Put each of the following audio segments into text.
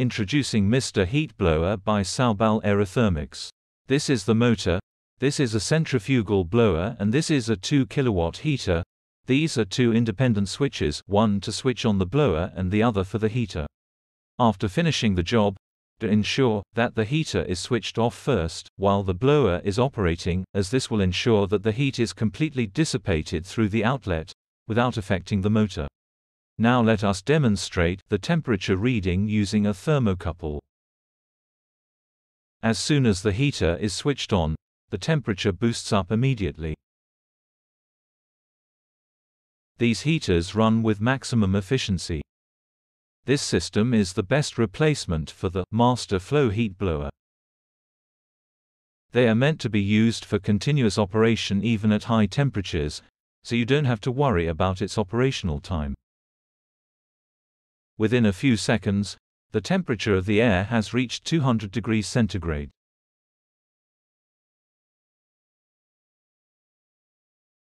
Introducing Mr. Heat Blower by Sowbal Aerothermics. This is the motor, this is a centrifugal blower and this is a 2 kilowatt heater. These are two independent switches, one to switch on the blower and the other for the heater. After finishing the job, to ensure that the heater is switched off first, while the blower is operating, as this will ensure that the heat is completely dissipated through the outlet, without affecting the motor. Now let us demonstrate the temperature reading using a thermocouple. As soon as the heater is switched on, the temperature boosts up immediately. These heaters run with maximum efficiency. This system is the best replacement for the master flow heat blower. They are meant to be used for continuous operation even at high temperatures, so you don't have to worry about its operational time. Within a few seconds, the temperature of the air has reached 200 degrees centigrade.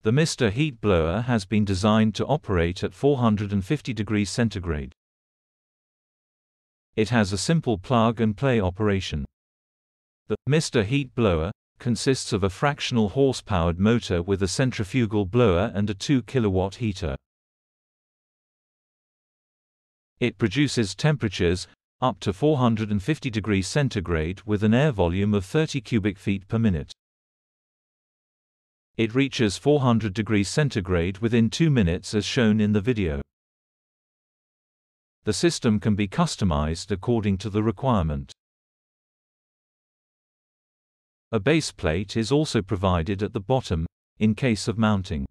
The Mr. Heat Blower has been designed to operate at 450 degrees centigrade. It has a simple plug-and-play operation. The Mr. Heat Blower consists of a fractional horsepowered motor with a centrifugal blower and a 2 kilowatt heater. It produces temperatures up to 450 degrees centigrade with an air volume of 30 cubic feet per minute. It reaches 400 degrees centigrade within 2 minutes as shown in the video. The system can be customized according to the requirement. A base plate is also provided at the bottom, in case of mounting.